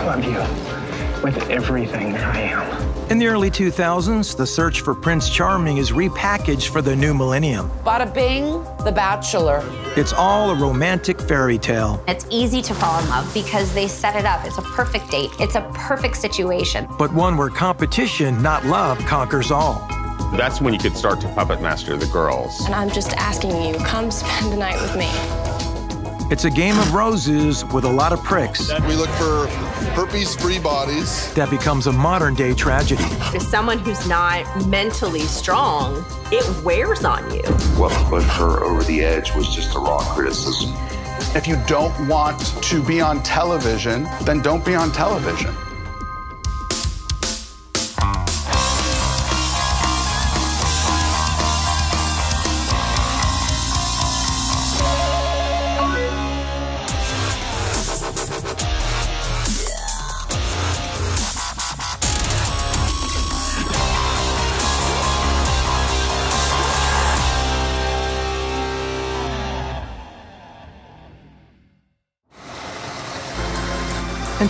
I love you with everything I am. In the early 2000s, the search for Prince Charming is repackaged for the new millennium. Bada bing, The Bachelor. It's all a romantic fairy tale. It's easy to fall in love because they set it up. It's a perfect date, it's a perfect situation. But one where competition, not love, conquers all. That's when you could start to puppet master the girls. And I'm just asking you, come spend the night with me. It's a game of roses with a lot of pricks. We look for herpes-free bodies. That becomes a modern-day tragedy. As someone who's not mentally strong, it wears on you. What put her over the edge was just the raw criticism. If you don't want to be on television, then don't be on television.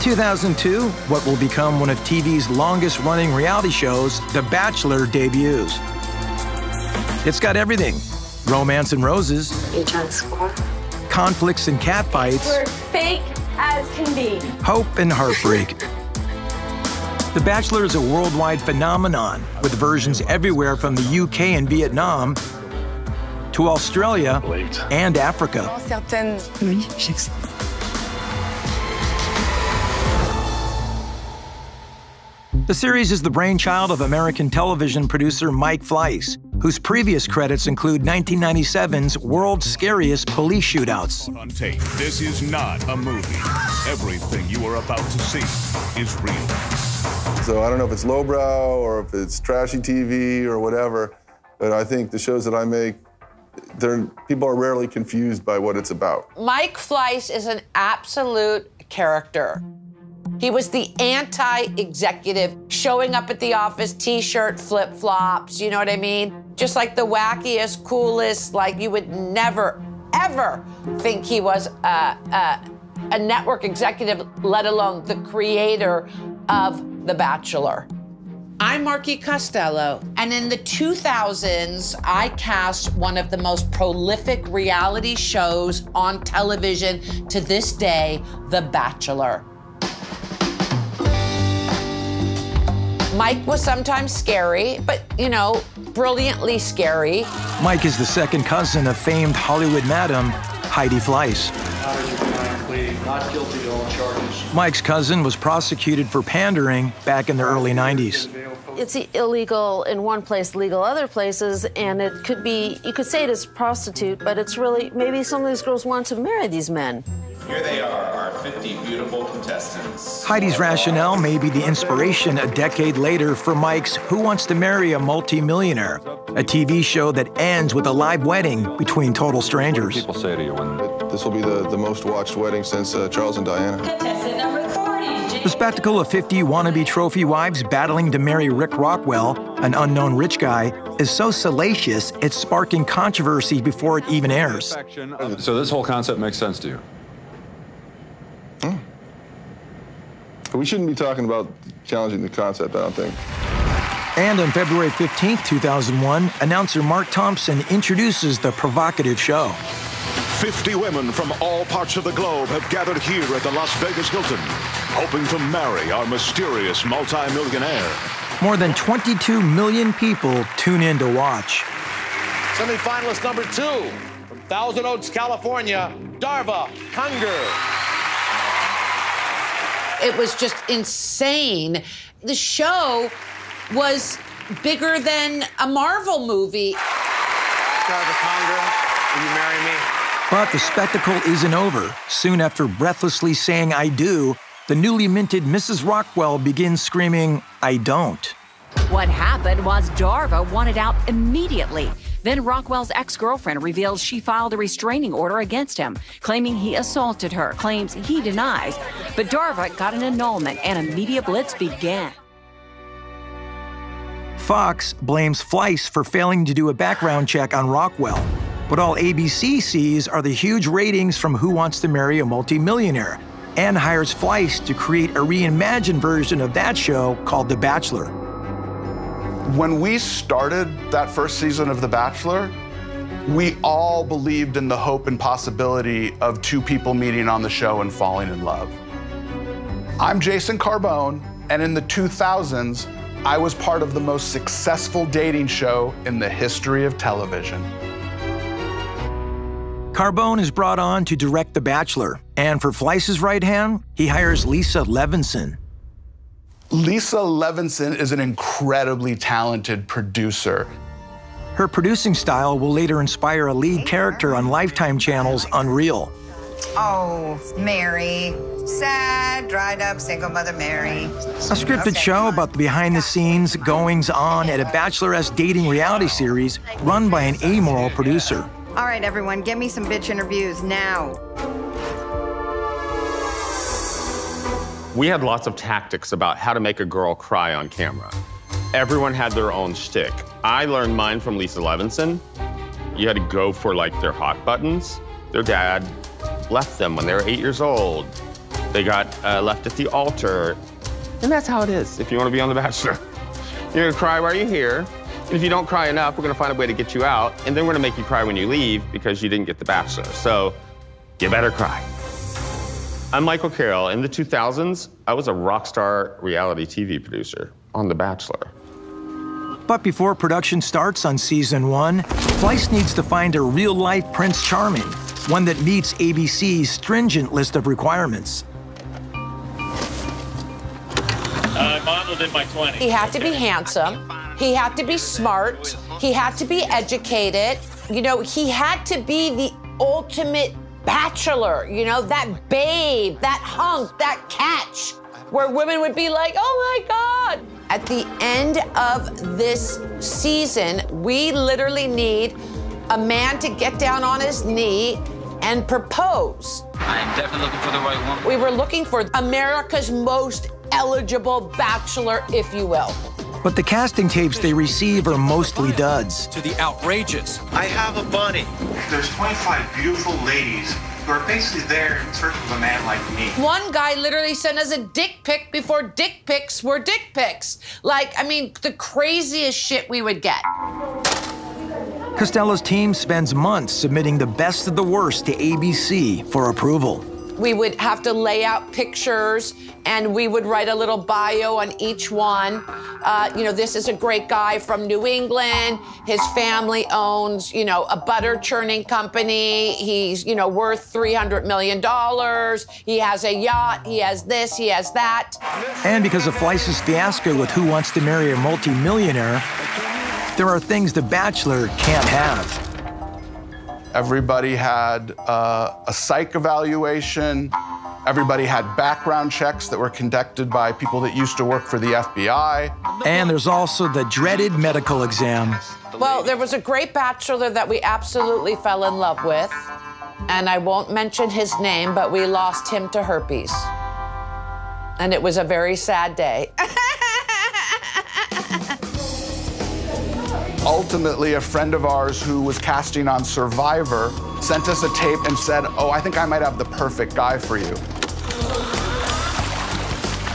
2002, what will become one of TV's longest running reality shows, The Bachelor, debuts. It's got everything romance and roses, You trying to score? conflicts and catfights, We're fake as can be. hope and heartbreak. the Bachelor is a worldwide phenomenon with versions everywhere from the UK and Vietnam to Australia and Africa. The series is the brainchild of American television producer Mike Fleiss, whose previous credits include 1997's World's Scariest Police Shootouts. On tape, this is not a movie. Everything you are about to see is real. So I don't know if it's lowbrow or if it's trashy TV or whatever, but I think the shows that I make, they're, people are rarely confused by what it's about. Mike Fleiss is an absolute character. He was the anti executive, showing up at the office, t shirt, flip flops, you know what I mean? Just like the wackiest, coolest, like you would never, ever think he was a, a, a network executive, let alone the creator of The Bachelor. I'm Marki Costello, and in the 2000s, I cast one of the most prolific reality shows on television to this day, The Bachelor. Mike was sometimes scary, but you know, brilliantly scary. Mike is the second cousin of famed Hollywood madam Heidi Fleiss. Not guilty to all charges. Mike's cousin was prosecuted for pandering back in the early 90s. It's illegal in one place, legal other places, and it could be, you could say it is prostitute, but it's really, maybe some of these girls want to marry these men. Here they are, our 50 beautiful contestants. Heidi's rationale may be the inspiration a decade later for Mike's Who Wants to Marry a Multimillionaire, a TV show that ends with a live wedding between total strangers. People say to you when this will be the, the most watched wedding since uh, Charles and Diana. Contestant number 40. The spectacle of 50 wannabe trophy wives battling to marry Rick Rockwell, an unknown rich guy, is so salacious it's sparking controversy before it even airs. So this whole concept makes sense to you? We shouldn't be talking about challenging the concept, I don't think. And on February 15, 2001, announcer Mark Thompson introduces the provocative show. 50 women from all parts of the globe have gathered here at the Las Vegas Hilton, hoping to marry our mysterious multimillionaire. More than 22 million people tune in to watch. Semifinalist number two from Thousand Oaks, California, Darva Conger. It was just insane. The show was bigger than a Marvel movie. Darva Conger, will you marry me? But the spectacle isn't over. Soon after breathlessly saying I do, the newly minted Mrs. Rockwell begins screaming, I don't. What happened was Darva wanted out immediately. Then Rockwell's ex girlfriend reveals she filed a restraining order against him, claiming he assaulted her, claims he denies. But Darva got an annulment and a media blitz began. Fox blames Fleiss for failing to do a background check on Rockwell. But all ABC sees are the huge ratings from Who Wants to Marry a Multimillionaire and hires Fleiss to create a reimagined version of that show called The Bachelor. When we started that first season of The Bachelor, we all believed in the hope and possibility of two people meeting on the show and falling in love. I'm Jason Carbone, and in the 2000s, I was part of the most successful dating show in the history of television. Carbone is brought on to direct The Bachelor, and for Fleiss's right hand, he hires Lisa Levenson. Lisa Levenson is an incredibly talented producer. Her producing style will later inspire a lead character on Lifetime Channel's Unreal. Oh, Mary. Sad, dried up, single mother Mary. A scripted show about the behind the scenes goings on at a bachelorette dating reality series run by an amoral producer. All right, everyone, get me some bitch interviews now. We had lots of tactics about how to make a girl cry on camera. Everyone had their own shtick. I learned mine from Lisa Levenson. You had to go for like their hot buttons. Their dad left them when they were eight years old. They got uh, left at the altar. And that's how it is if you want to be on The Bachelor. You're gonna cry while you're here. And if you don't cry enough, we're gonna find a way to get you out. And then we're gonna make you cry when you leave because you didn't get The Bachelor. So you better cry. I'm Michael Carroll. In the 2000s, I was a rock star reality TV producer on The Bachelor. But before production starts on season one, Fleiss needs to find a real life Prince Charming, one that meets ABC's stringent list of requirements. Uh, I modeled in my 20s. He had to be handsome. He had to be smart. He had to be educated. You know, he had to be the ultimate bachelor, you know, that babe, that hunk, that catch, where women would be like, oh my God. At the end of this season, we literally need a man to get down on his knee and propose. I am definitely looking for the right woman. We were looking for America's most eligible bachelor, if you will. But the casting tapes they receive are mostly duds. To the outrageous. I have a bunny. There's 25 beautiful ladies who are basically there in search of a man like me. One guy literally sent us a dick pic before dick pics were dick pics. Like, I mean, the craziest shit we would get. Costello's team spends months submitting the best of the worst to ABC for approval. We would have to lay out pictures and we would write a little bio on each one. Uh, you know, this is a great guy from New England. His family owns, you know, a butter churning company. He's, you know, worth $300 million. He has a yacht. He has this. He has that. And because of Fleiss's fiasco with Who Wants to Marry a Multimillionaire, there are things The Bachelor can't have. Everybody had uh, a psych evaluation. Everybody had background checks that were conducted by people that used to work for the FBI. And there's also the dreaded medical exam. Well, there was a great bachelor that we absolutely fell in love with. And I won't mention his name, but we lost him to herpes. And it was a very sad day. Ultimately, a friend of ours who was casting on Survivor sent us a tape and said, Oh, I think I might have the perfect guy for you.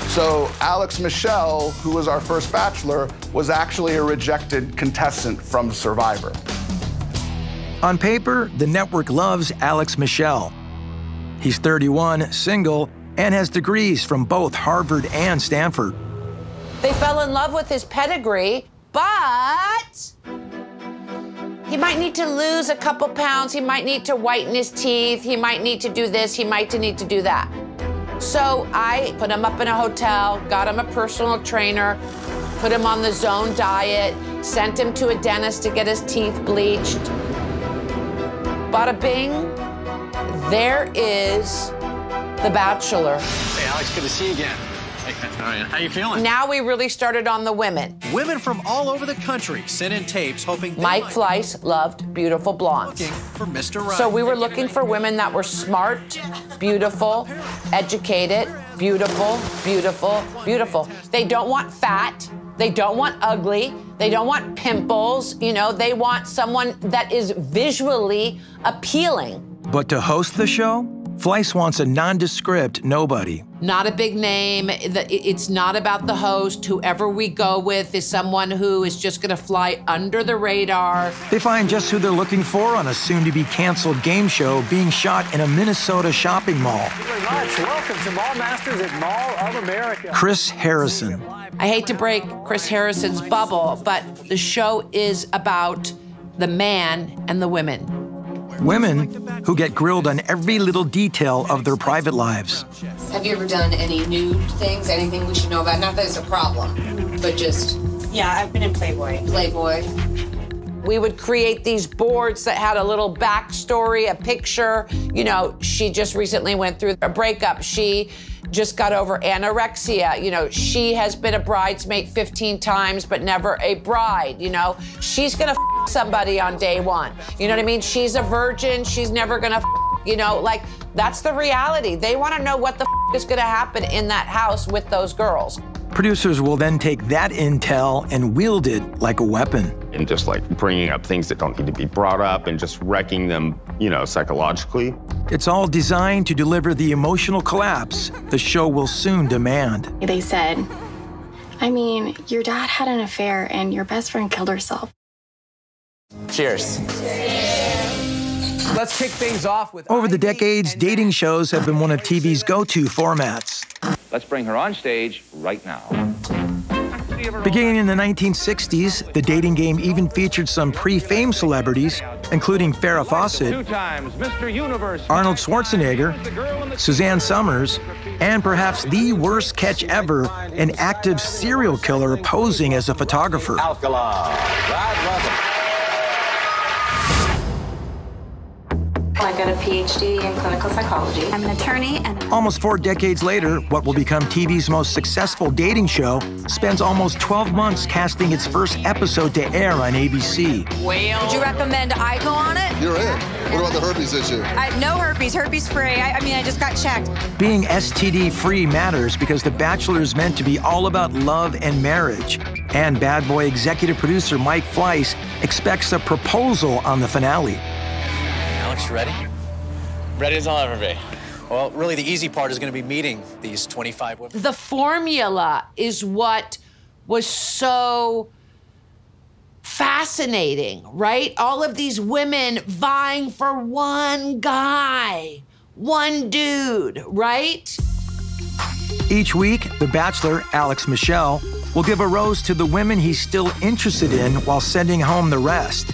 So, Alex Michel, who was our first bachelor, was actually a rejected contestant from Survivor. On paper, the network loves Alex Michel. He's 31, single, and has degrees from both Harvard and Stanford. They fell in love with his pedigree, but he might need to lose a couple pounds. He might need to whiten his teeth. He might need to do this. He might need to do that. So I put him up in a hotel, got him a personal trainer, put him on the zone diet, sent him to a dentist to get his teeth bleached. Bada bing, there is The Bachelor. Hey, Alex, good to see you again. Hey, how you feeling? Now we really started on the women. Women from all over the country sent in tapes hoping Mike Fleiss loved beautiful blondes. looking for Mr. Right. So we were looking for women that were smart, beautiful, educated, beautiful, beautiful, beautiful. They don't want fat. They don't want ugly. They don't want pimples. You know, they want someone that is visually appealing. But to host the show, Fleiss wants a nondescript nobody. Not a big name. It's not about the host. Whoever we go with is someone who is just going to fly under the radar. They find just who they're looking for on a soon to be canceled game show being shot in a Minnesota shopping mall. Very much. Welcome to Mall Masters at Mall of America. Chris Harrison. I hate to break Chris Harrison's bubble, but the show is about the man and the women. Women who get grilled on every little detail of their private lives. Have you ever done any nude things? Anything we should know about? Not that it's a problem, but just. Yeah, I've been in Playboy. Playboy. We would create these boards that had a little backstory, a picture. You know, she just recently went through a breakup. She just got over anorexia. You know, she has been a bridesmaid 15 times, but never a bride. You know, she's gonna f- somebody on day one. You know what I mean? She's a virgin. She's never gonna, f- you know, like that's the reality. They wanna know what the f- is gonna happen in that house with those girls. Producers will then take that intel and wield it like a weapon. And just like bringing up things that don't need to be brought up and just wrecking them, you know, psychologically. It's all designed to deliver the emotional collapse the show will soon demand. They said, I mean, your dad had an affair and your best friend killed herself. Cheers. Let's kick things off with. Over the decades, dating shows have been one of TV's go to formats. Let's bring her on stage right now. Beginning in the 1960s, the dating game even featured some pre fame celebrities, including Farrah Fawcett, Arnold Schwarzenegger, Suzanne Somers, and perhaps the worst catch ever an active serial killer posing as a photographer. Alcala. I got a PhD in clinical psychology. I'm an attorney and Almost four decades later, what will become TV's most successful dating show spends almost 12 months casting its first episode to air on ABC. Well, would you recommend I go on it? You're in. What about the herpes issue? I, have no herpes, herpes free. I, I mean, I just got checked. Being STD free matters because The Bachelor is meant to be all about love and marriage. And Bad Boy executive producer Mike Fleiss expects a proposal on the finale. Alex, you ready? Ready as I'll ever be. Well, really, the easy part is going to be meeting these 25 women. The formula is what was so fascinating, right? All of these women vying for one guy, one dude, right? Each week, The Bachelor, Alex Michel, will give a rose to the women he's still interested in while sending home the rest.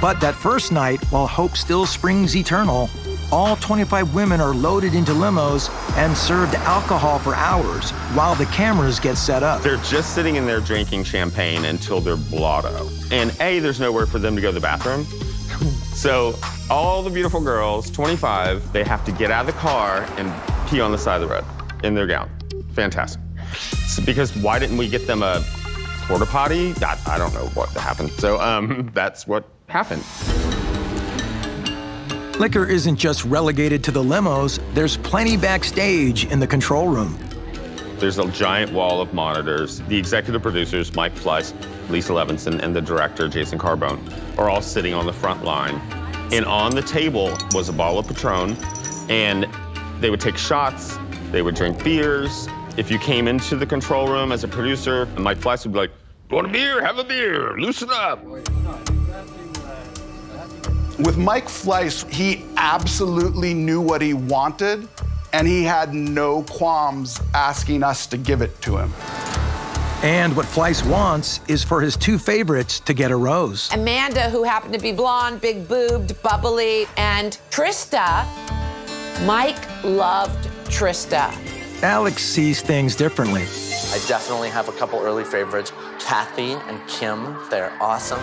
But that first night, while hope still springs eternal, all 25 women are loaded into limos and served alcohol for hours while the cameras get set up. They're just sitting in there drinking champagne until they're blotto. And A, there's nowhere for them to go to the bathroom. so all the beautiful girls, 25, they have to get out of the car and pee on the side of the road in their gown. Fantastic. So because why didn't we get them a porta potty? I, I don't know what happened. So um, that's what happened. Liquor isn't just relegated to the limos, there's plenty backstage in the control room. There's a giant wall of monitors. The executive producers, Mike Fleiss, Lisa Levenson, and the director, Jason Carbone, are all sitting on the front line. And on the table was a bottle of Patron, and they would take shots, they would drink beers. If you came into the control room as a producer, Mike Fleiss would be like, want a beer? Have a beer, loosen up. With Mike Fleiss, he absolutely knew what he wanted, and he had no qualms asking us to give it to him. And what Fleiss wants is for his two favorites to get a rose. Amanda, who happened to be blonde, big boobed, bubbly, and Trista. Mike loved Trista. Alex sees things differently. I definitely have a couple early favorites Kathy and Kim. They're awesome.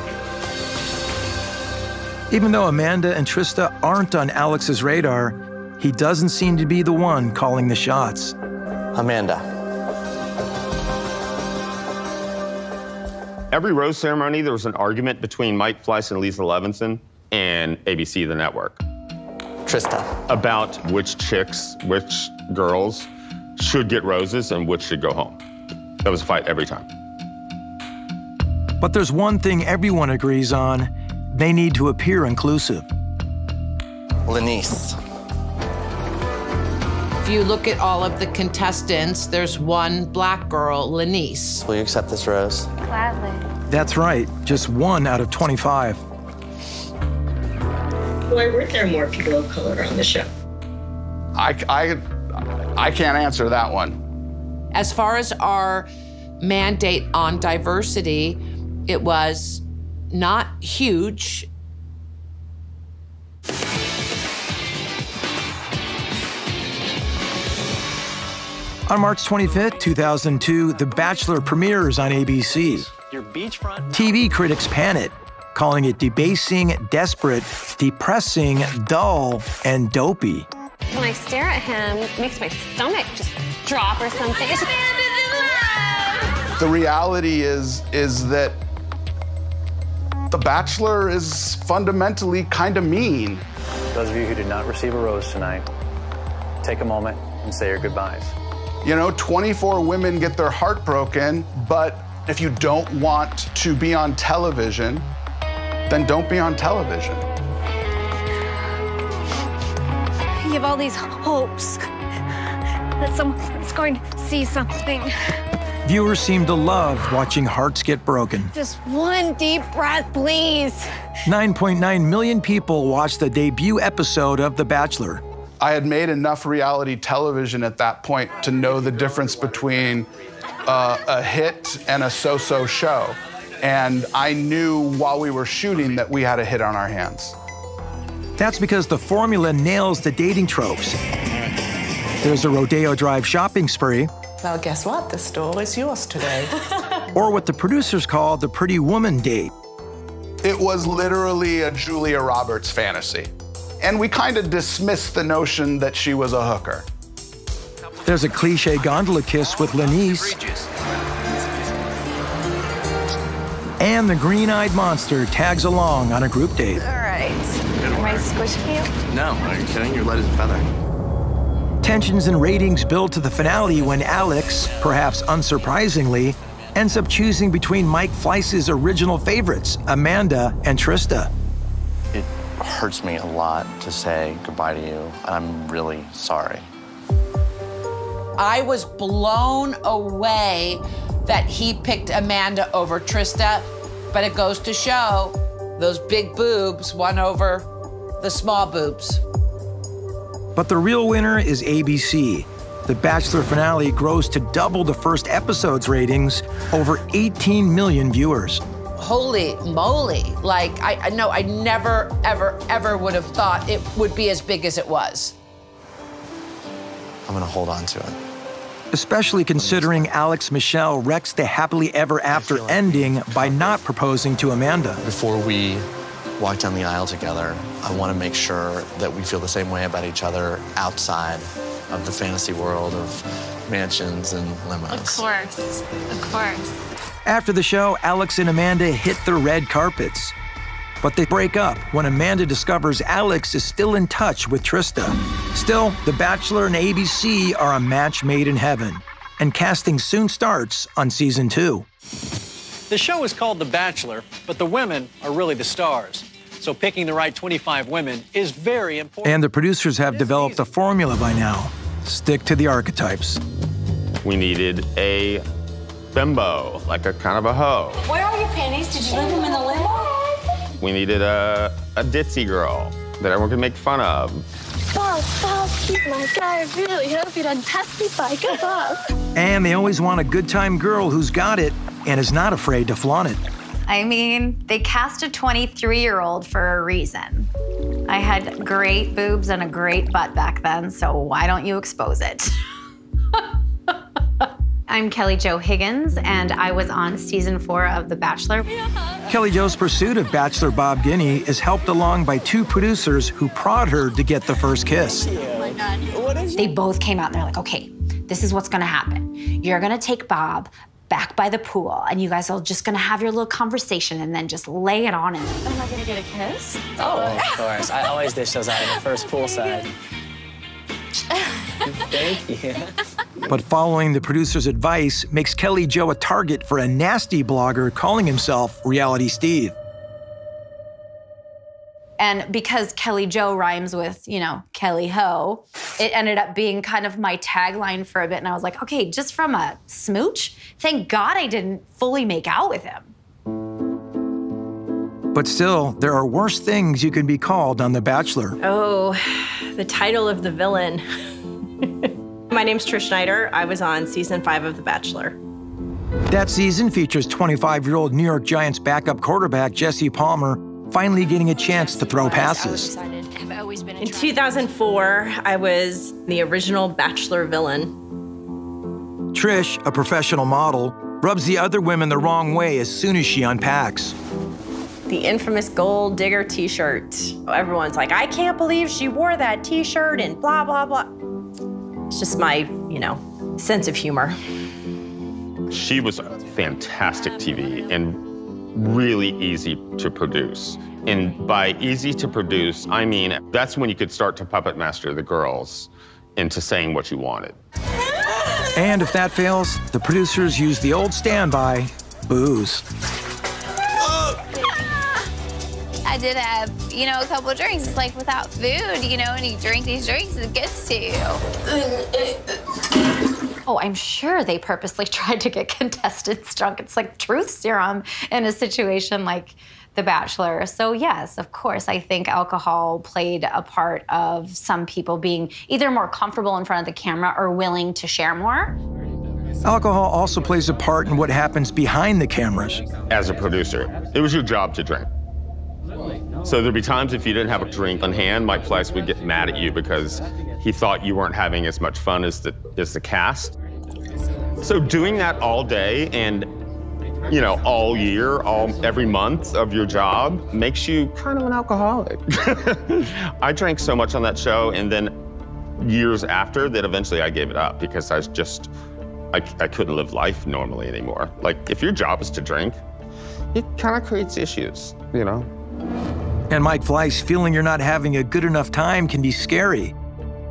Even though Amanda and Trista aren't on Alex's radar, he doesn't seem to be the one calling the shots. Amanda. Every rose ceremony, there was an argument between Mike Fleiss and Lisa Levenson and ABC, the network. Trista. About which chicks, which girls should get roses and which should go home. That was a fight every time. But there's one thing everyone agrees on they need to appear inclusive. Lanice. If you look at all of the contestants, there's one black girl, Lanice. Will you accept this rose? Gladly. That's right, just one out of 25. Why weren't there more people of color on the show? I, I, I can't answer that one. As far as our mandate on diversity, it was not huge. On March 25th, 2002, The Bachelor premieres on ABC. Your beachfront. TV critics pan it, calling it debasing, desperate, depressing, dull, and dopey. When I stare at him, it makes my stomach just drop or something. The reality is is that The Bachelor is fundamentally kind of mean. Those of you who did not receive a rose tonight, take a moment and say your goodbyes. You know, 24 women get their heart broken, but if you don't want to be on television, then don't be on television. You have all these hopes that someone's going to see something. Viewers seem to love watching hearts get broken. Just one deep breath, please. 9.9 million people watched the debut episode of The Bachelor. I had made enough reality television at that point to know the difference between uh, a hit and a so so show. And I knew while we were shooting that we had a hit on our hands. That's because the formula nails the dating tropes. There's a Rodeo Drive shopping spree, Well, guess what? The store is yours today. or what the producers call the pretty woman date. It was literally a Julia Roberts fantasy. And we kind of dismissed the notion that she was a hooker. There's a cliche gondola kiss with Lanice. And the green eyed monster tags along on a group date. All right. Am I squishing you? No, are you kidding? You're light as a feather. Tensions and ratings build to the finale when Alex, perhaps unsurprisingly, ends up choosing between Mike Fleiss's original favorites, Amanda and Trista. It hurts me a lot to say goodbye to you, and I'm really sorry. I was blown away that he picked Amanda over Trista, but it goes to show those big boobs won over the small boobs. But the real winner is ABC. The Bachelor finale grows to double the first episode's ratings, over 18 million viewers. Holy moly. Like, I, I know I never, ever, ever would have thought it would be as big as it was. I'm gonna hold on to it. Especially considering Alex Michel wrecks the happily ever after ending by not proposing to Amanda. Before we walk down the aisle together, I want to make sure that we feel the same way about each other outside of the fantasy world of mansions and limos. Of course. Of course. After the show, Alex and Amanda hit the red carpets. But they break up when Amanda discovers Alex is still in touch with Trista. Still, The Bachelor and ABC are a match made in heaven. And casting soon starts on season two. The show is called The Bachelor, but the women are really the stars. So picking the right 25 women is very important. And the producers have developed a formula by now. Stick to the archetypes. We needed a bimbo, like a kind of a hoe. Where are your panties? Did you leave them in the limo? We needed a, a ditzy girl that everyone could make fun of. Bob, Bob, keep my guy. I really hope you don't testify. Good Bob. And they always want a good time girl who's got it and is not afraid to flaunt it. I mean, they cast a 23 year old for a reason. I had great boobs and a great butt back then, so why don't you expose it? I'm Kelly Jo Higgins, and I was on season four of The Bachelor. Kelly Jo's pursuit of Bachelor Bob Guiney is helped along by two producers who prod her to get the first kiss. Oh they both came out and they're like, okay, this is what's gonna happen. You're gonna take Bob back by the pool, and you guys are just gonna have your little conversation and then just lay it on him. Am I gonna get a kiss? Oh, of course. I always dish those out in the first poolside. Thank you. But following the producer's advice makes Kelly Jo a target for a nasty blogger calling himself Reality Steve. And because Kelly Jo rhymes with, you know, Kelly Ho, it ended up being kind of my tagline for a bit. And I was like, okay, just from a smooch, thank God I didn't fully make out with him. But still, there are worse things you can be called on The Bachelor. Oh, the title of the villain. My name's Trish Schneider. I was on season five of The Bachelor. That season features 25 year old New York Giants backup quarterback Jesse Palmer finally getting a chance to throw passes. In 2004, I was the original Bachelor villain. Trish, a professional model, rubs the other women the wrong way as soon as she unpacks. The infamous gold digger t shirt. Everyone's like, I can't believe she wore that t shirt and blah, blah, blah. It's just my, you know, sense of humor. She was fantastic TV and really easy to produce. And by easy to produce, I mean that's when you could start to puppet master the girls into saying what you wanted. And if that fails, the producers use the old standby booze. Oh. I did have, you know, a couple of drinks. It's like without food, you know, and you drink these drinks, it gets to you. Oh, I'm sure they purposely tried to get contestants drunk. It's like truth serum in a situation like The Bachelor. So, yes, of course, I think alcohol played a part of some people being either more comfortable in front of the camera or willing to share more. Alcohol also plays a part in what happens behind the cameras. As a producer, it was your job to drink. So there'd be times if you didn't have a drink on hand, Mike Fleiss would get mad at you because he thought you weren't having as much fun as the as the cast. So doing that all day and you know all year, all every month of your job makes you kind of an alcoholic. I drank so much on that show, and then years after that, eventually I gave it up because I was just I, I couldn't live life normally anymore. Like if your job is to drink, it kind of creates issues, you know. And Mike Fleiss feeling you're not having a good enough time can be scary,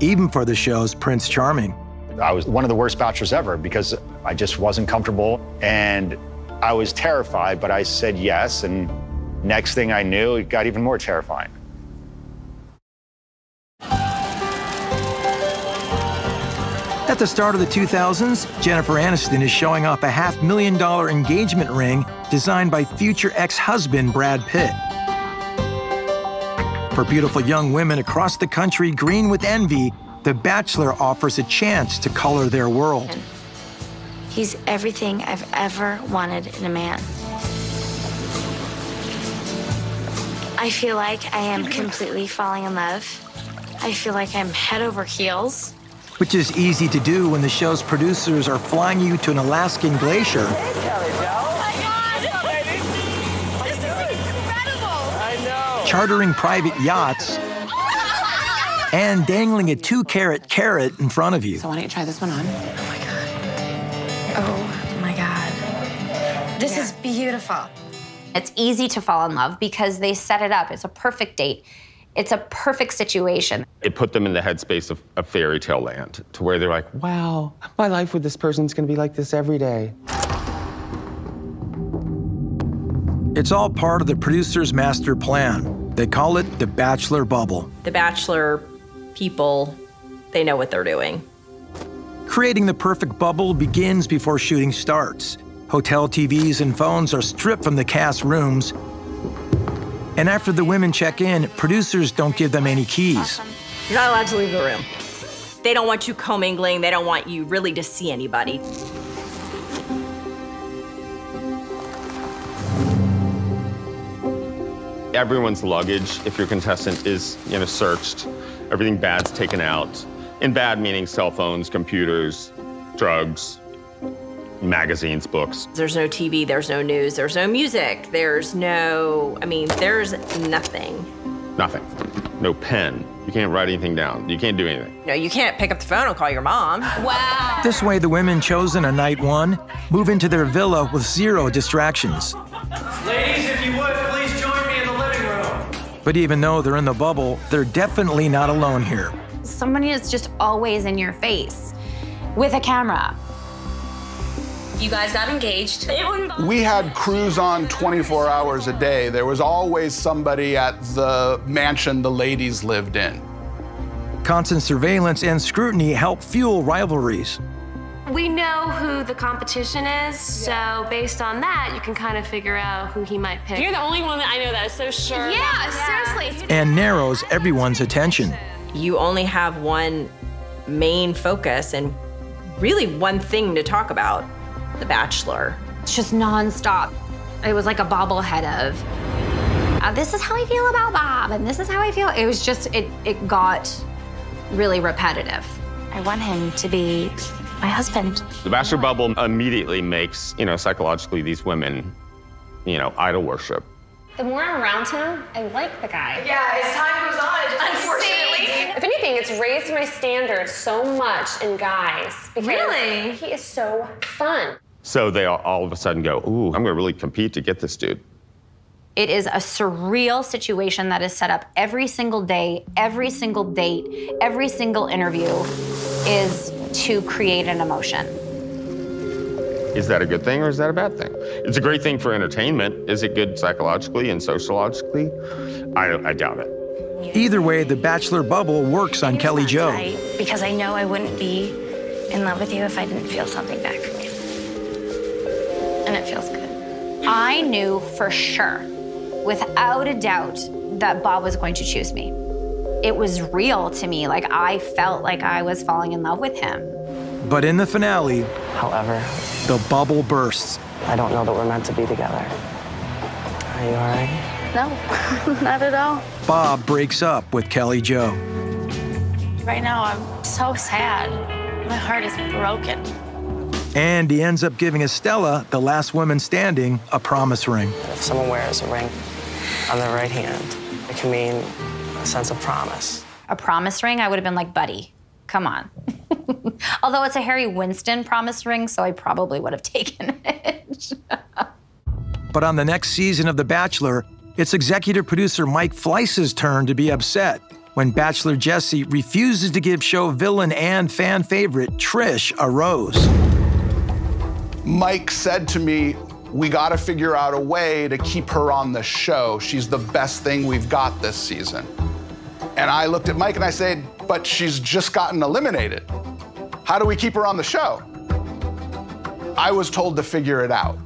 even for the show's Prince Charming. I was one of the worst bachelors ever because I just wasn't comfortable and I was terrified, but I said yes. And next thing I knew, it got even more terrifying. At the start of the 2000s, Jennifer Aniston is showing off a half million dollar engagement ring designed by future ex husband Brad Pitt. For beautiful young women across the country green with envy, The Bachelor offers a chance to color their world. He's everything I've ever wanted in a man. I feel like I am completely falling in love. I feel like I'm head over heels. Which is easy to do when the show's producers are flying you to an Alaskan glacier. Chartering private yachts and dangling a two carat carrot in front of you. So why don't you try this one on? Oh my God. Oh my God. This is beautiful. It's easy to fall in love because they set it up. It's a perfect date. It's a perfect situation. It put them in the headspace of a fairy tale land to where they're like, wow, my life with this person's gonna be like this every day. It's all part of the producer's master plan. They call it the Bachelor Bubble. The Bachelor people, they know what they're doing. Creating the perfect bubble begins before shooting starts. Hotel TVs and phones are stripped from the cast rooms. And after the women check in, producers don't give them any keys. You're not allowed to leave the room. They don't want you commingling. They don't want you really to see anybody. Everyone's luggage, if your contestant is, you know, searched, everything bad's taken out. And bad meaning cell phones, computers, drugs, magazines, books. There's no TV, there's no news, there's no music, there's no, I mean, there's nothing. Nothing. No pen. You can't write anything down. You can't do anything. No, you can't pick up the phone and call your mom. Wow. This way, the women chosen on night one move into their villa with zero distractions. Ladies, if you would, But even though they're in the bubble, they're definitely not alone here. Somebody is just always in your face with a camera. You guys got engaged. We had crews on 24 hours a day. There was always somebody at the mansion the ladies lived in. Constant surveillance and scrutiny help fuel rivalries. We know who the competition is, so based on that, you can kind of figure out who he might pick. You're the only one that I know that is so sure. Yeah, seriously. and narrows everyone's attention. You only have one main focus and really one thing to talk about The Bachelor. It's just nonstop. It was like a bobblehead of, uh, this is how I feel about Bob, and this is how I feel. It was just, it, it got really repetitive. I want him to be my husband. The Bachelor bubble immediately makes, you know, psychologically these women, you know, idol worship. The more I'm around him, I like the guy. Yeah, as time goes on, unfortunately. If anything, it's raised my standards so much in guys. Because Really? He is so fun. So they all, all of a sudden go, ooh, I'm gonna really compete to get this dude. It is a surreal situation that is set up every single day, every single date, every single interview is to create an emotion. Is that a good thing or is that a bad thing? It's a great thing for entertainment. Is it good psychologically and sociologically? I, I doubt it. Either way, the Bachelor bubble works on Kelly Jo. Right? Because I know I wouldn't be in love with you if I didn't feel something back from you. And it feels good. I knew for sure, without a doubt, that Bob was going to choose me. It was real to me. Like I felt like I was falling in love with him. But in the finale, However, the bubble bursts. I don't know that we're meant to be together. Are you all right? No, not at all. Bob breaks up with Kelly Jo. Right now, I'm so sad. My heart is broken. And he ends up giving Estella, the last woman standing, a promise ring. If someone wears a ring on their right hand, it can mean a sense of promise. A promise ring, I would have been like, buddy, come on. Although it's a Harry Winston promise ring, so I probably would have taken it. But on the next season of The Bachelor, it's executive producer Mike Fleiss's turn to be upset when Bachelor Jesse refuses to give show villain and fan favorite Trish a rose. Mike said to me, We got to figure out a way to keep her on the show. She's the best thing we've got this season. And I looked at Mike and I said, But she's just gotten eliminated. How do we keep her on the show? I was told to figure it out.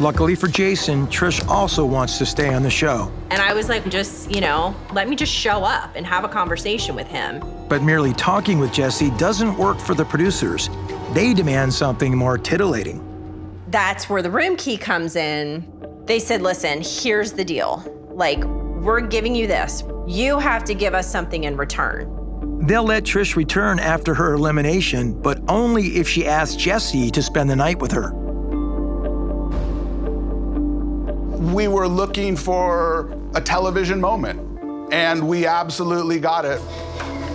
Luckily for Jason, Trish also wants to stay on the show. And I was like, just, you know, let me just show up and have a conversation with him. But merely talking with Jesse doesn't work for the producers. They demand something more titillating. That's where the room key comes in. They said, listen, here's the deal. Like, we're giving you this. You have to give us something in return. They'll let Trish return after her elimination, but only if she asks Jesse to spend the night with her. We were looking for a television moment, and we absolutely got it.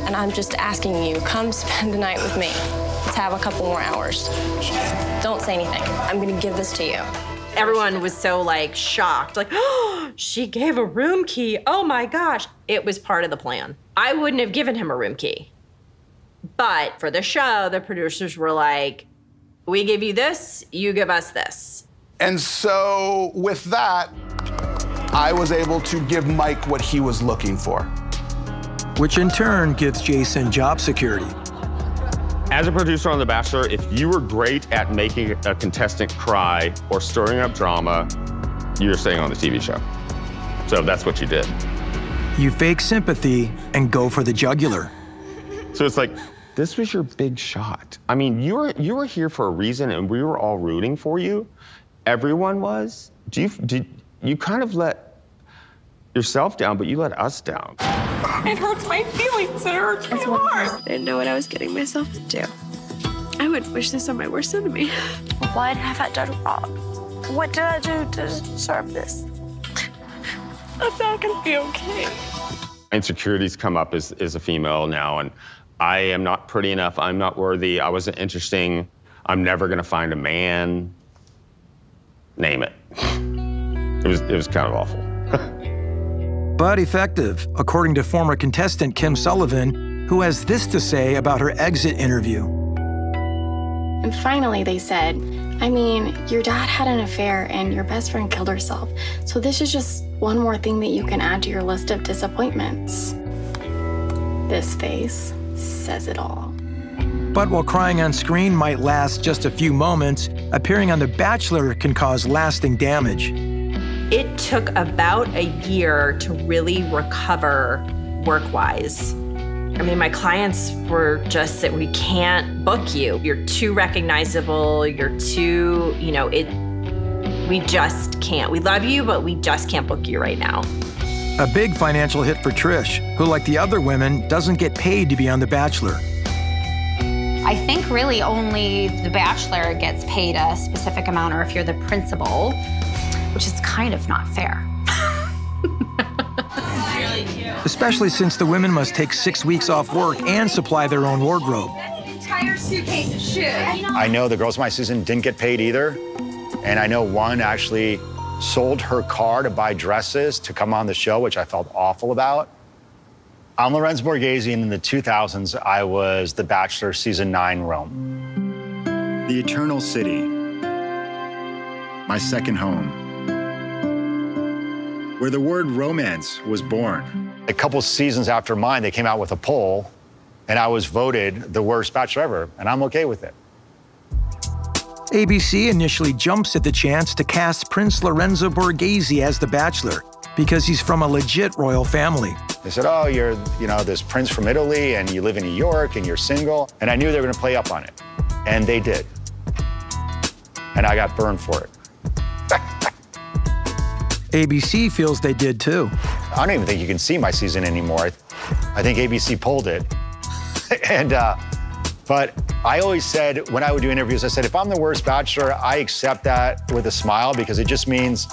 And I'm just asking you, come spend the night with me. Let's have a couple more hours. Don't say anything. I'm gonna give this to you. Everyone was so like shocked, like, oh, she gave a room key. Oh my gosh. It was part of the plan. I wouldn't have given him a room key. But for the show, the producers were like, we give you this, you give us this. And so, with that, I was able to give Mike what he was looking for. Which in turn gives Jason job security. As a producer on The Bachelor, if you were great at making a contestant cry or stirring up drama, you're staying on the TV show. So that's what you did. You fake sympathy and go for the jugular. So it's like, this was your big shot. I mean, you were you were here for a reason, and we were all rooting for you. Everyone was. Do you did you kind of let yourself down, but you let us down? It hurts my feelings. It hurts my heart. I didn't know what I was getting myself into. I would wish this on my worst enemy. What have I done wrong? What did I do to deserve this? I'm not gonna be okay. Insecurities come up as, as a female now, and I am not pretty enough. I'm not worthy. I wasn't interesting. I'm never gonna find a man. Name it. It was it was kind of awful. But effective, according to former contestant Kim Sullivan, who has this to say about her exit interview. And finally, they said, I mean, your dad had an affair and your best friend killed herself. So this is just one more thing that you can add to your list of disappointments. This face says it all. But while crying on screen might last just a few moments, appearing on The Bachelor can cause lasting damage. It took about a year to really recover work wise. I mean, my clients were just that we can't book you. You're too recognizable. You're too, you know, it, we just can't. We love you, but we just can't book you right now. A big financial hit for Trish, who, like the other women, doesn't get paid to be on The Bachelor. I think really only The Bachelor gets paid a specific amount, or if you're the principal, which is kind of not fair. Especially since the women must take six weeks off work and supply their own wardrobe. Entire suitcase of shoes. I know the girls in my season didn't get paid either. And I know one actually sold her car to buy dresses to come on the show, which I felt awful about. I'm Lorenzo Borghese, and in the 2000s, I was The Bachelor Season 9 Rome. The Eternal City, my second home, where the word romance was born. A couple seasons after mine, they came out with a poll, and I was voted the worst Bachelor ever, and I'm okay with it. ABC initially jumps at the chance to cast Prince Lorenzo Borghese as The Bachelor because he's from a legit royal family. They said, oh, you're, you know, this prince from Italy and you live in New York and you're single. And I knew they were gonna play up on it. And they did. And I got burned for it. ABC feels they did too. I don't even think you can see my season anymore. I, I think ABC pulled it. and, uh, but I always said when I would do interviews, I said, if I'm the worst bachelor, I accept that with a smile because it just means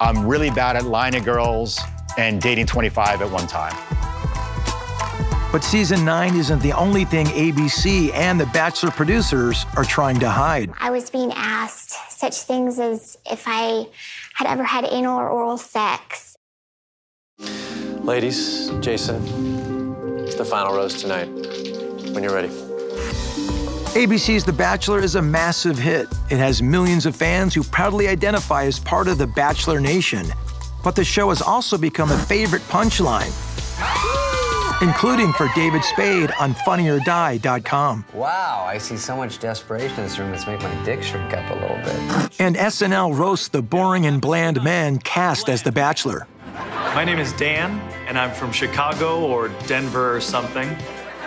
I'm really bad at lying to girls and dating 25 at one time. But season nine isn't the only thing ABC and the Bachelor producers are trying to hide. I was being asked such things as if I had ever had anal or oral sex. Ladies, Jason, it's the final rose tonight. When you're ready. ABC's The Bachelor is a massive hit. It has millions of fans who proudly identify as part of the Bachelor Nation. But the show has also become a favorite punchline, including for David Spade on FunnyOrDie.com. Wow, I see so much desperation in this room. It's making my dick shrink up a little bit. And SNL roasts the boring and bland men cast as The Bachelor. My name is Dan, and I'm from Chicago or Denver or something.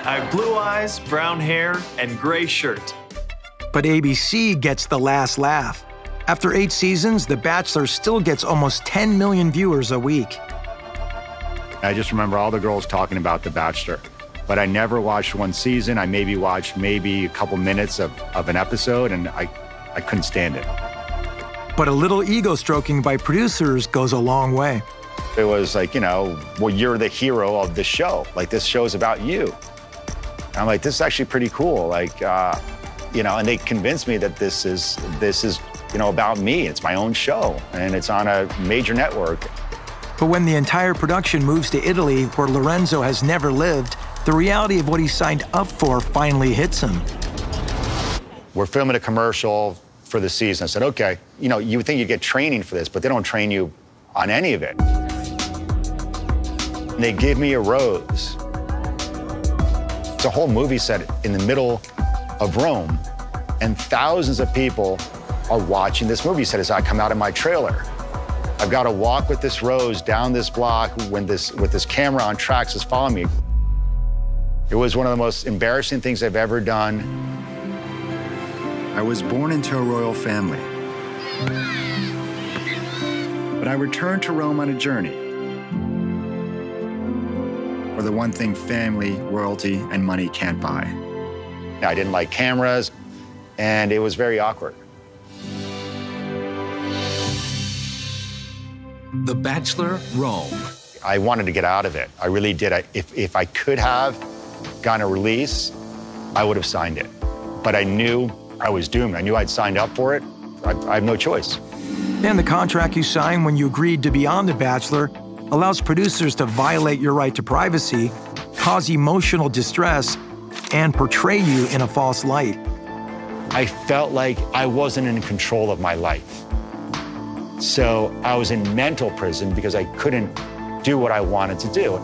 I have blue eyes, brown hair, and gray shirt. But ABC gets the last laugh. After eight seasons, The Bachelor still gets almost 10 million viewers a week. I just remember all the girls talking about The Bachelor. But I never watched one season. I maybe watched maybe a couple minutes of, of an episode, and I, I couldn't stand it. But a little ego stroking by producers goes a long way. It was like, you know, well, you're the hero of the show. Like, this show's about you. And I'm like, this is actually pretty cool. Like, uh, you know, and they convinced me that this is this is you know about me. It's my own show, and it's on a major network. But when the entire production moves to Italy, where Lorenzo has never lived, the reality of what he signed up for finally hits him. We're filming a commercial for the season. I said, okay, you know, you would think you'd get training for this, but they don't train you on any of it. And they give me a rose. It's a whole movie set in the middle of Rome, and thousands of people are watching this movie set as I come out of my trailer. I've got to walk with this rose down this block when this, with this camera on tracks is following me. It was one of the most embarrassing things I've ever done. I was born into a royal family. But I returned to Rome on a journey. For the one thing family, royalty, and money can't buy. I didn't like cameras, and it was very awkward. The Bachelor Rome. I wanted to get out of it. I really did. I, if, if I could have gotten a release, I would have signed it. But I knew I was doomed. I knew I'd signed up for it. I, I have no choice. And the contract you signed when you agreed to be on The Bachelor allows producers to violate your right to privacy, cause emotional distress, and portray you in a false light. I felt like I wasn't in control of my life. So I was in mental prison because I couldn't do what I wanted to do.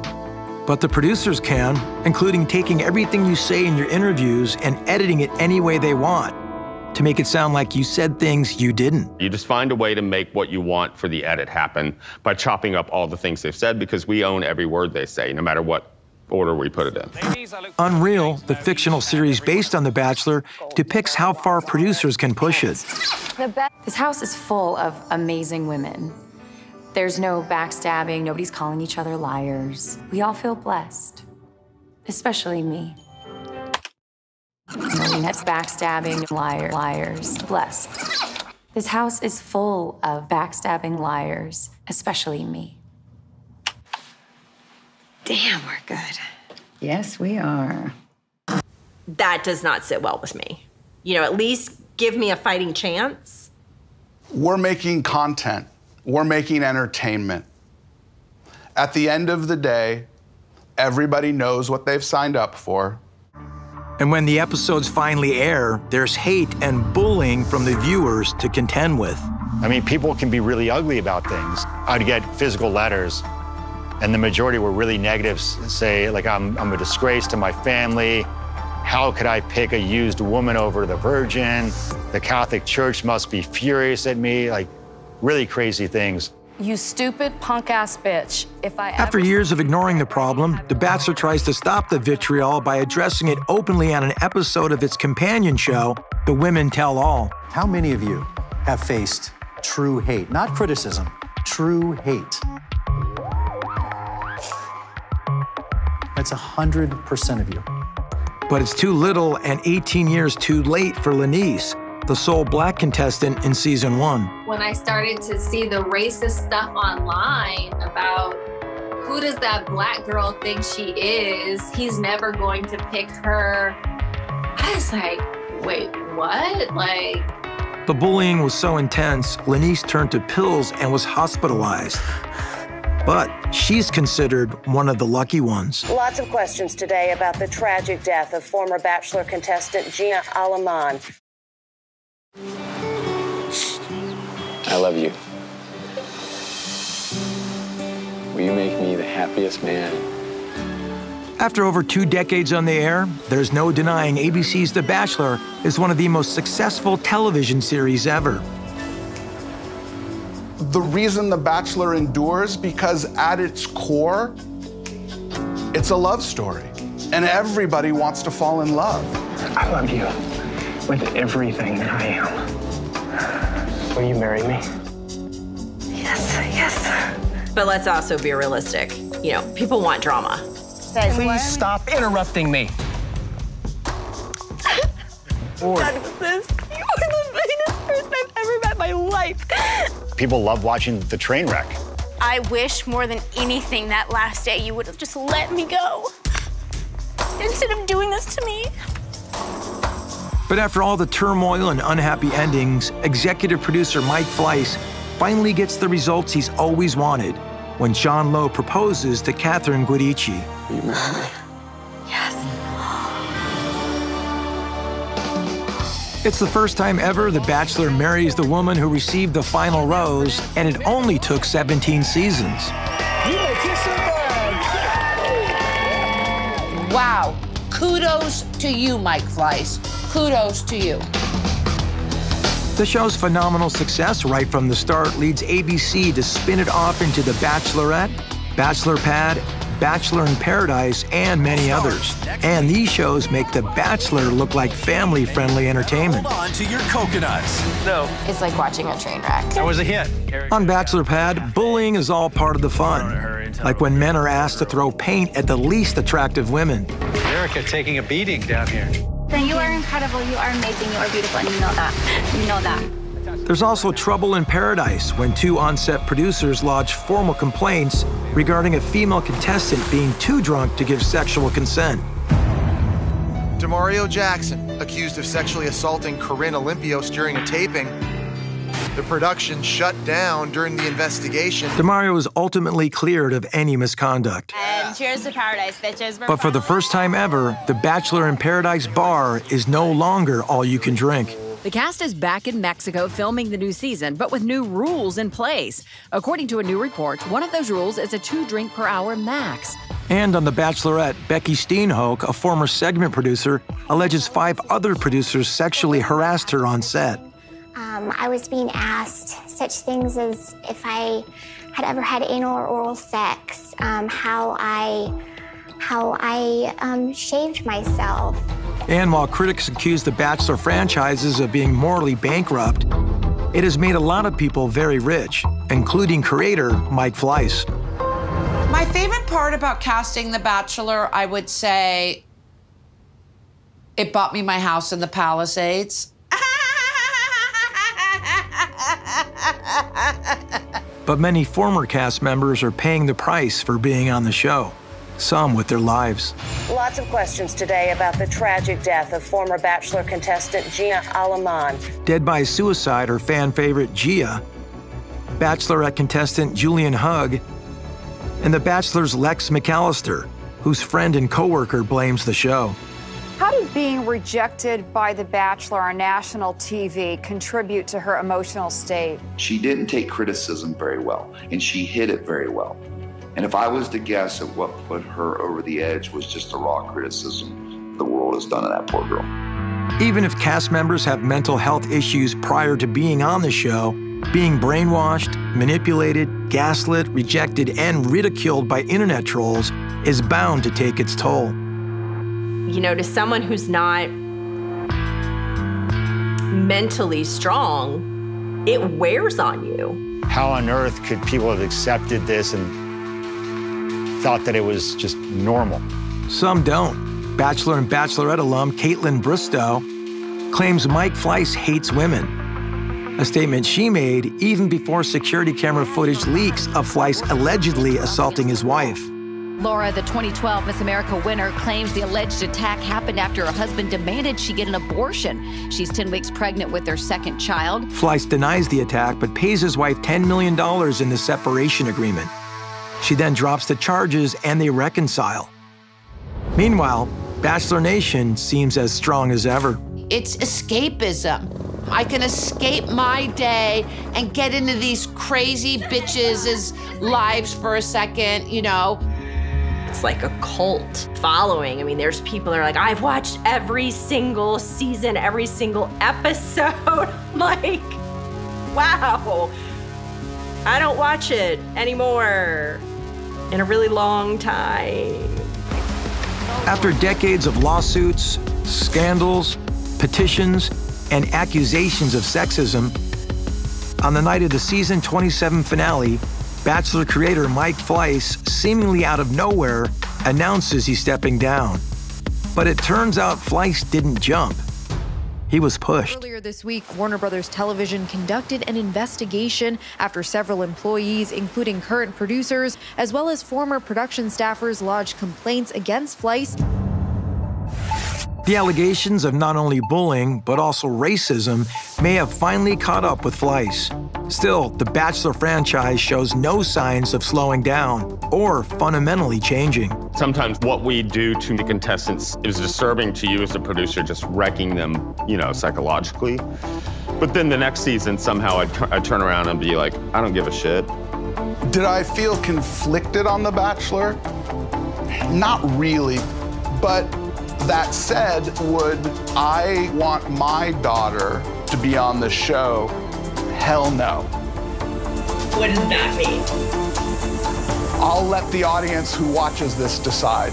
But the producers can, including taking everything you say in your interviews and editing it any way they want to make it sound like you said things you didn't. You just find a way to make what you want for the edit happen by chopping up all the things they've said because we own every word they say, no matter what order we put it in. Unreal, the fictional series based on The Bachelor, depicts how far producers can push it. This house is full of amazing women. There's no backstabbing, nobody's calling each other liars. We all feel blessed, especially me. I mean, that's backstabbing, liar, liars, blessed. This house is full of backstabbing liars, especially me. Damn, we're good. Yes, we are. That does not sit well with me. You know, at least give me a fighting chance. We're making content, we're making entertainment. At the end of the day, everybody knows what they've signed up for. And when the episodes finally air, there's hate and bullying from the viewers to contend with. I mean, people can be really ugly about things. I'd get physical letters, and the majority were really negative, say, like, I'm, I'm a disgrace to my family. How could I pick a used woman over the virgin? The Catholic Church must be furious at me, like, really crazy things. You stupid punk ass bitch. If I After years of ignoring the problem, The Bachelor tries to stop the vitriol by addressing it openly on an episode of its companion show, The Women Tell All. How many of you have faced true hate? Not criticism, true hate. That's 100% of you. But it's too little and 18 years too late for LaNease, the sole black contestant in season one. When I started to see the racist stuff online about who does that black girl think she is, he's never going to pick her. I was like, wait, what? Like, The bullying was so intense, LaNease turned to pills and was hospitalized. But she's considered one of the lucky ones. Lots of questions today about the tragic death of former Bachelor contestant Gia Allemand. I love you. Will you make me the happiest man? After over two decades on the air, there's no denying ABC's The Bachelor is one of the most successful television series ever. The reason The Bachelor endures because at its core, it's a love story. And everybody wants to fall in love. I love you with everything I am. Will you marry me? Yes, yes. But let's also be realistic. You know, people want drama. Please stop interrupting me. Or this. You are the meanest person I've ever met in my life. People love watching the train wreck. I wish more than anything that last day you would have just let me go. Instead of doing this to me. But after all the turmoil and unhappy endings, executive producer Mike Fleiss finally gets the results he's always wanted when Sean Lowe proposes to Catherine Giudici. It's the first time ever The Bachelor marries the woman who received the final rose, and it only took 17 seasons. Wow. Kudos to you, Mike Fleiss. Kudos to you. The show's phenomenal success right from the start leads ABC to spin it off into The Bachelorette, Bachelor Pad, Bachelor in Paradise, and many others. And these shows make The Bachelor look like family friendly entertainment. On to your coconuts. No. It's like watching a train wreck. That was a hit. On Bachelor Pad, bullying is all part of the fun. Like when men are asked to throw paint at the least attractive women. Erica taking a beating down here. Then you are incredible, you are amazing, you are beautiful, and you know that. You know that. There's also trouble in paradise when two on-set producers lodge formal complaints regarding a female contestant being too drunk to give sexual consent. DeMario Jackson, accused of sexually assaulting Corinne Olympios during a taping, The production shut down during the investigation. DeMario was ultimately cleared of any misconduct. And cheers to paradise, bitches. But for the first time ever, the Bachelor in Paradise bar is no longer all you can drink. The cast is back in Mexico filming the new season, but with new rules in place. According to a new report, one of those rules is a two drink per hour max. And on The Bachelorette, Becky Steenhoek, a former segment producer, alleges five other producers sexually harassed her on set. Um, I was being asked such things as if I had ever had anal or oral sex, um, how I, how I um, shaved myself. And while critics accuse the Bachelor franchises of being morally bankrupt, it has made a lot of people very rich, including creator Mike Fleiss. My favorite part about casting The Bachelor, I would say, it bought me my house in the Palisades. But many former cast members are paying the price for being on the show, some with their lives. Lots of questions today about the tragic death of former Bachelor contestant Gia Allemand. Dead by suicide are fan favorite Gia, Bachelorette contestant Julien Hug, and The Bachelor's Lex McAllister, whose friend and coworker blames the show. How did being rejected by The Bachelor on national TV contribute to her emotional state? She didn't take criticism very well, and she hid it very well. And if I was to guess at what put her over the edge was just the raw criticism the world has done to that poor girl. Even if cast members have mental health issues prior to being on the show, being brainwashed, manipulated, gaslit, rejected, and ridiculed by internet trolls is bound to take its toll. You know, to someone who's not mentally strong, it wears on you. How on earth could people have accepted this and thought that it was just normal? Some don't. Bachelor and Bachelorette alum Kaitlyn Bristowe claims Mike Fleiss hates women. A statement she made even before security camera footage leaks of Fleiss allegedly assaulting his wife. Laura, the 2012 Miss America winner, claims the alleged attack happened after her husband demanded she get an abortion. She's 10 weeks pregnant with their second child. Fleiss denies the attack but pays his wife $10 million in the separation agreement. She then drops the charges and they reconcile. Meanwhile, Bachelor Nation seems as strong as ever. It's escapism. I can escape my day and get into these crazy bitches' lives for a second, you know. It's like a cult following. I mean, there's people that are like, I've watched every single season, every single episode. like, wow. I don't watch it anymore in a really long time. After decades of lawsuits, scandals, petitions, and accusations of sexism, on the night of the season 27 finale, Bachelor creator Mike Fleiss, seemingly out of nowhere, announces he's stepping down. But it turns out Fleiss didn't jump. He was pushed. Earlier this week, Warner Brothers Television conducted an investigation after several employees, including current producers, as well as former production staffers, lodged complaints against Fleiss. The allegations of not only bullying, but also racism may have finally caught up with Fleiss. Still, the Bachelor franchise shows no signs of slowing down or fundamentally changing. Sometimes what we do to the contestants is disturbing to you as a producer, just wrecking them, you know, psychologically. But then the next season, somehow I'd, I'd turn around and be like, I don't give a shit. Did I feel conflicted on The Bachelor? Not really, but that said, would I want my daughter to be on the show? Hell no. What does that mean? I'll let the audience who watches this decide.